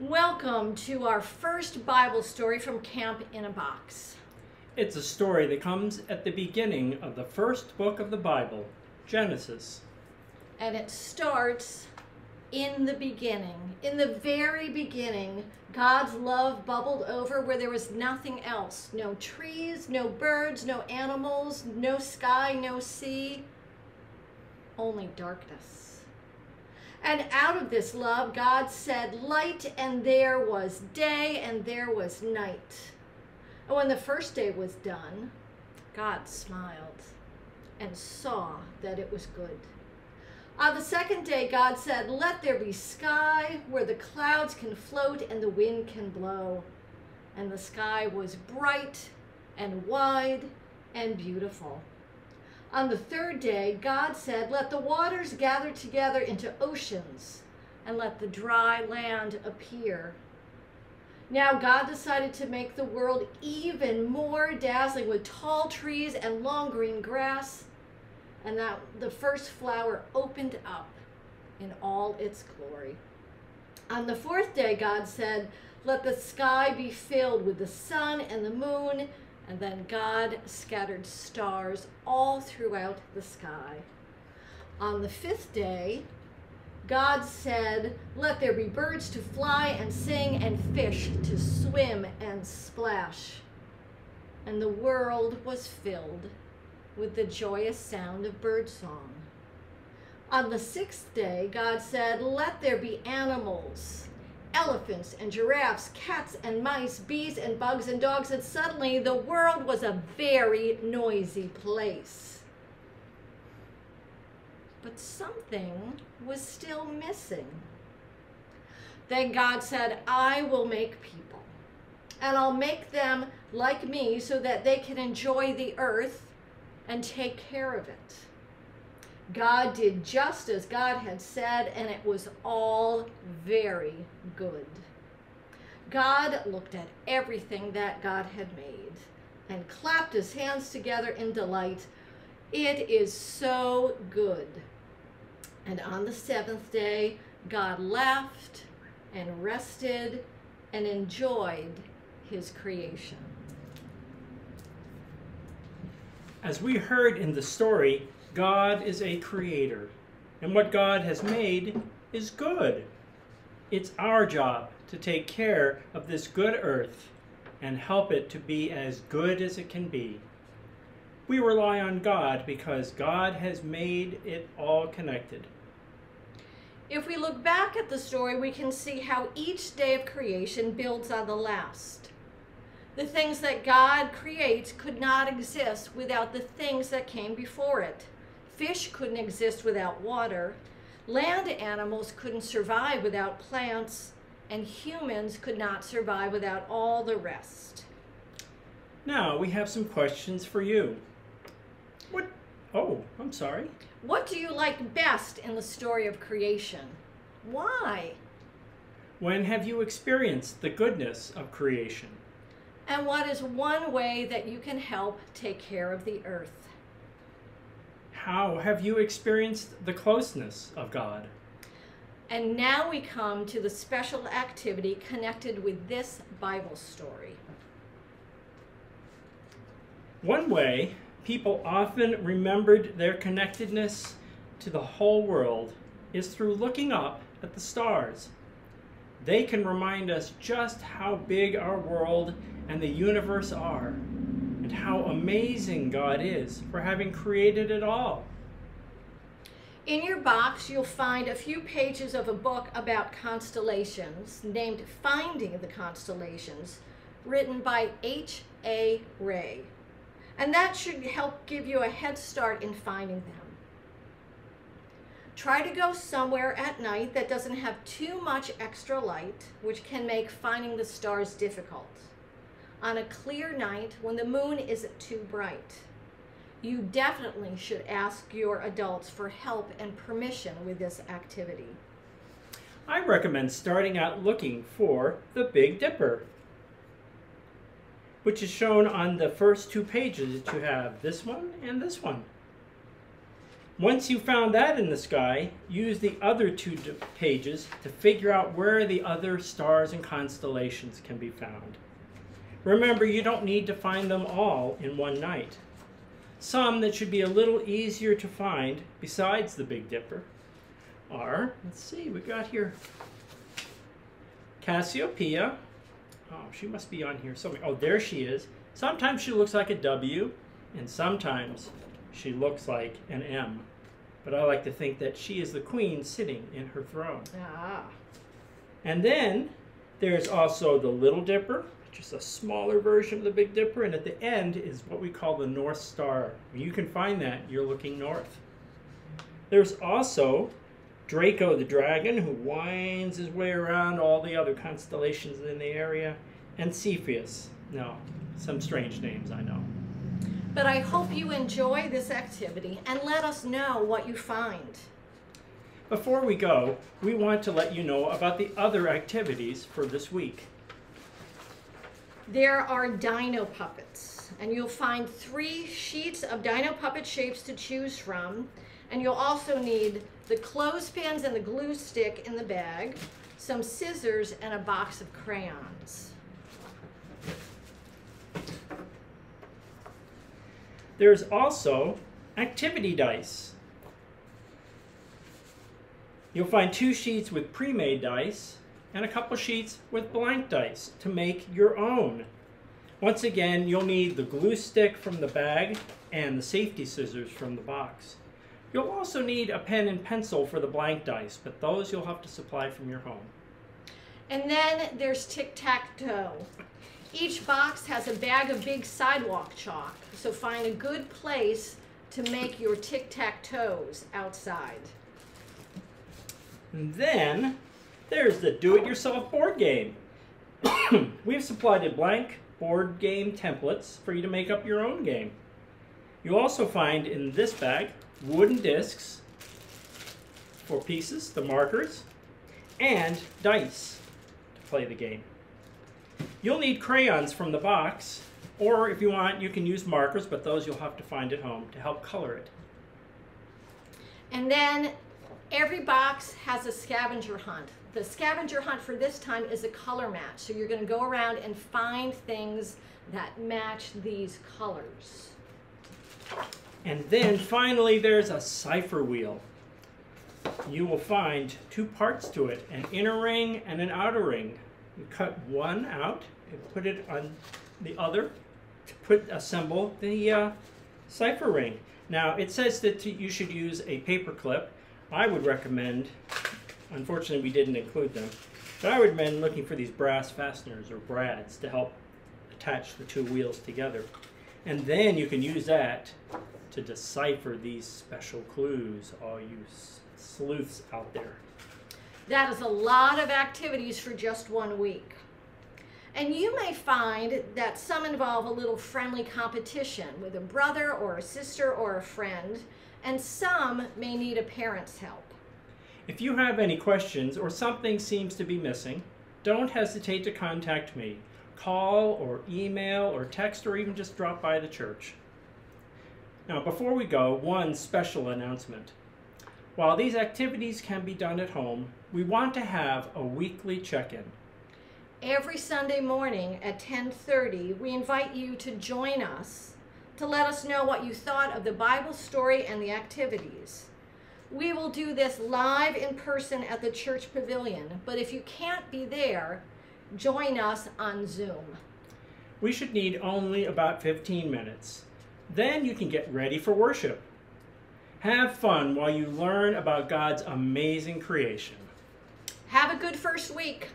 Welcome to our first Bible story from Camp in a Box. It's a story that comes at the beginning of the first book of the Bible, Genesis. And it starts in the beginning. In the very beginning, God's love bubbled over where there was nothing else no trees, no birds, no animals, no sky, no sea, only darkness. And out of this love, God said, Light, and there was day, and there was night. And when the first day was done, God smiled and saw that it was good. On the second day, God said, Let there be sky where the clouds can float and the wind can blow. And the sky was bright and wide and beautiful. On the third day, God said, Let the waters gather together into oceans, and let the dry land appear. Now, God decided to make the world even more dazzling with tall trees and long green grass, and that the first flower opened up in all its glory. On the fourth day, God said, Let the sky be filled with the sun and the moon and then God scattered stars all throughout the sky. On the fifth day, God said, Let there be birds to fly and sing, and fish to swim and splash. And the world was filled with the joyous sound of birdsong. On the sixth day, God said, Let there be animals elephants and giraffes, cats and mice, bees and bugs and dogs, and suddenly the world was a very noisy place. But something was still missing. Then God said, I will make people, and I'll make them like me so that they can enjoy the earth and take care of it. God did just as God had said, and it was all very good. God looked at everything that God had made and clapped his hands together in delight. It is so good. And on the seventh day, God laughed and rested and enjoyed his creation. As we heard in the story, God is a creator, and what God has made is good. It's our job to take care of this good earth and help it to be as good as it can be. We rely on God because God has made it all connected. If we look back at the story, we can see how each day of creation builds on the last. The things that God creates could not exist without the things that came before it. Fish couldn't exist without water. Land animals couldn't survive without plants. And humans could not survive without all the rest. Now we have some questions for you. What? Oh, I'm sorry. What do you like best in the story of creation? Why? When have you experienced the goodness of creation? And what is one way that you can help take care of the earth? How have you experienced the closeness of God? And now we come to the special activity connected with this Bible story. One way people often remembered their connectedness to the whole world is through looking up at the stars. They can remind us just how big our world and the universe are and how amazing God is for having created it all. In your box, you'll find a few pages of a book about constellations named Finding the Constellations, written by H.A. Rey. And that should help give you a head start in finding them. Try to go somewhere at night that doesn't have too much extra light, which can make finding the stars difficult on a clear night when the moon isn't too bright. You definitely should ask your adults for help and permission with this activity. I recommend starting out looking for the Big Dipper, which is shown on the first two pages that you have, this one and this one. Once you found that in the sky, use the other two pages to figure out where the other stars and constellations can be found. Remember, you don't need to find them all in one night. Some that should be a little easier to find, besides the Big Dipper, are, let's see, we got here Cassiopeia. Oh, she must be on here somewhere. Oh, there she is. Sometimes she looks like a W, and sometimes she looks like an M. But I like to think that she is the queen sitting in her throne. Ah. And then there's also the Little Dipper, is a smaller version of the Big Dipper. And at the end is what we call the North Star. When you can find that, you're looking north. There's also Draco the dragon, who winds his way around all the other constellations in the area, and Cepheus. No, some strange names, I know. But I hope you enjoy this activity and let us know what you find. Before we go, we want to let you know about the other activities for this week. There are dino puppets, and you'll find three sheets of dino puppet shapes to choose from. And you'll also need the clothespins and the glue stick in the bag, some scissors, and a box of crayons. There's also activity dice. You'll find two sheets with pre-made dice and a couple sheets with blank dice to make your own. Once again, you'll need the glue stick from the bag and the safety scissors from the box. You'll also need a pen and pencil for the blank dice, but those you'll have to supply from your home. And then there's tic-tac-toe. Each box has a bag of big sidewalk chalk, so find a good place to make your tic-tac-toes outside. And then there's the do-it-yourself board game. We've supplied a blank board game templates for you to make up your own game. You'll also find in this bag wooden discs for pieces, the markers, and dice to play the game. You'll need crayons from the box, or if you want, you can use markers, but those you'll have to find at home to help color it. And then every box has a scavenger hunt. The scavenger hunt for this time is a color match. So you're going to go around and find things that match these colors. And then finally, there's a cipher wheel. You will find two parts to it, an inner ring and an outer ring. You cut one out and put it on the other to put assemble the uh, cipher ring. Now it says that you should use a paper clip. I would recommend, unfortunately we didn't include them, but I would recommend looking for these brass fasteners or brads to help attach the two wheels together. And then you can use that to decipher these special clues, all you sleuths out there. That is a lot of activities for just one week. And you may find that some involve a little friendly competition with a brother or a sister or a friend, and some may need a parent's help. If you have any questions or something seems to be missing, don't hesitate to contact me. Call or email or text or even just drop by the church. Now, before we go, one special announcement. While these activities can be done at home, we want to have a weekly check-in. Every Sunday morning at 10:30, we invite you to join us to let us know what you thought of the Bible story and the activities. We will do this live in person at the church pavilion, but if you can't be there, join us on Zoom. We should need only about 15 minutes. Then you can get ready for worship. Have fun while you learn about God's amazing creation. Have a good first week.